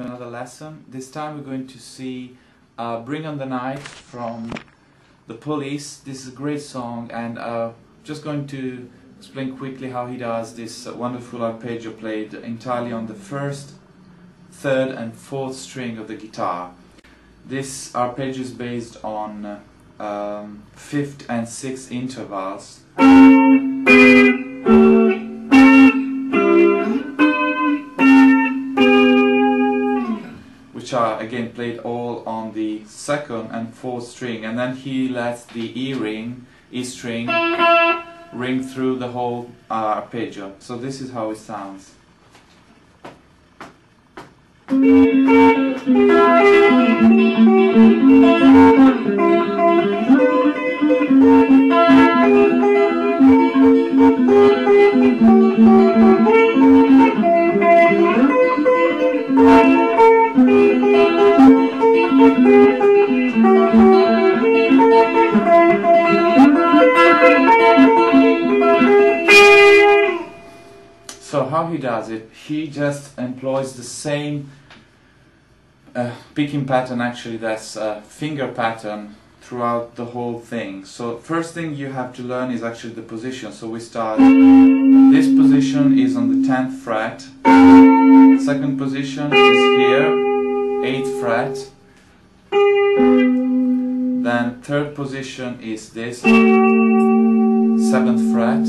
another lesson. This time we're going to see uh, Bring on the Night from The Police. This is a great song and uh, just going to explain quickly how he does this wonderful arpeggio played entirely on the first, third and fourth string of the guitar. This arpeggio is based on um, fifth and sixth intervals. Are again played all on the second and fourth string and then he lets the E ring, E string ring through the whole uh, arpeggio. So this is how it sounds. How he does it, he just employs the same uh, picking pattern actually that's a finger pattern throughout the whole thing. So first thing you have to learn is actually the position. So we start, this position is on the 10th fret, second position is here, 8th fret, then third position is this, 7th fret,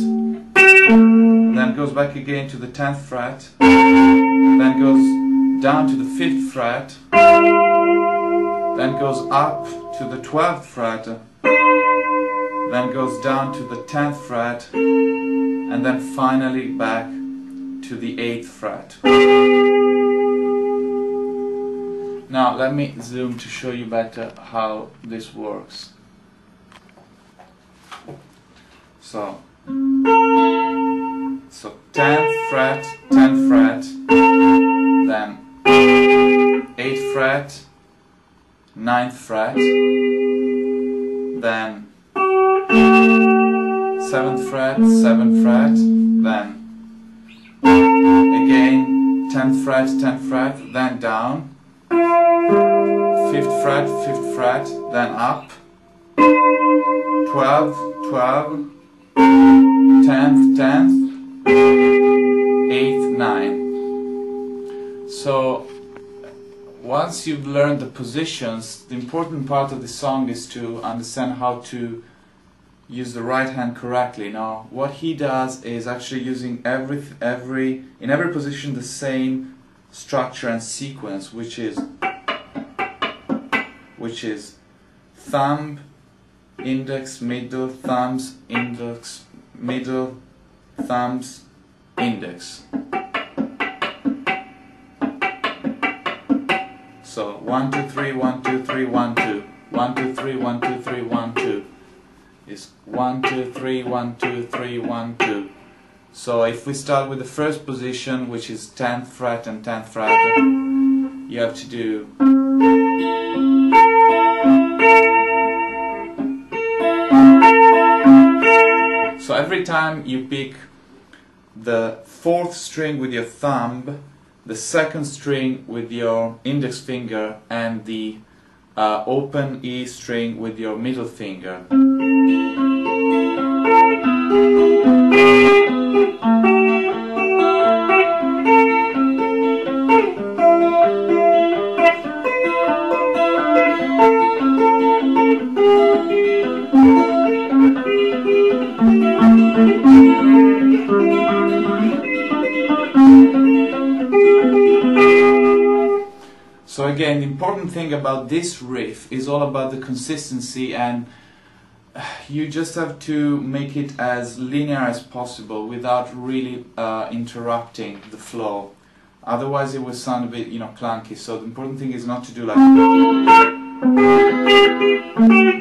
then goes back again to the 10th fret, then goes down to the 5th fret, then goes up to the 12th fret, then goes down to the 10th fret, and then finally back to the 8th fret. Now let me zoom to show you better how this works. So so 10th fret, 10th fret, then 8th fret, 9th fret, then 7th fret, 7th fret, then again 10th fret, 10th fret, then down, 5th fret, 5th fret, then up, 12, 12, 10th, 10th, once you've learned the positions, the important part of the song is to understand how to use the right hand correctly. Now what he does is actually using every every in every position the same structure and sequence which is which is thumb index middle thumbs index middle thumbs index one two three one two three one two. One two three one two three one two. Is one two three one two three one two. So if we start with the first position which is 10th fret and 10th fret you have to do So every time you pick the fourth string with your thumb, the second string with your index finger, and the uh, open E string with your middle finger. Again, the important thing about this riff is all about the consistency and you just have to make it as linear as possible without really uh, interrupting the flow. Otherwise it will sound a bit, you know, clunky. So the important thing is not to do like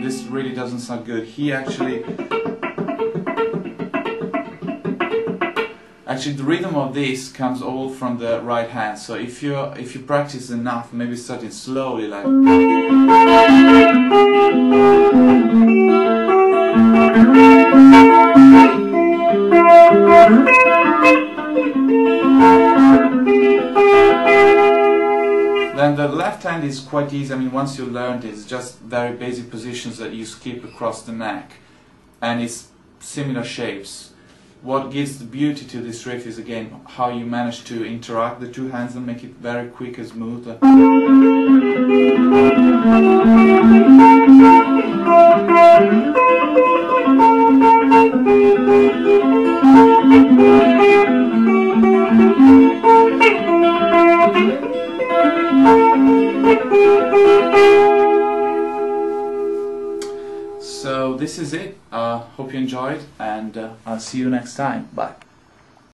this really doesn't sound good. He actually Actually, the rhythm of this comes all from the right hand. So if you if you practice enough, maybe starting slowly, like. Then the left hand is quite easy. I mean, once you learned it, it's just very basic positions that you skip across the neck, and it's similar shapes. What gives the beauty to this riff is again how you manage to interact the two hands and make it very quick and smooth. This is it. Uh, hope you enjoyed, and uh, I'll see you next time. Bye.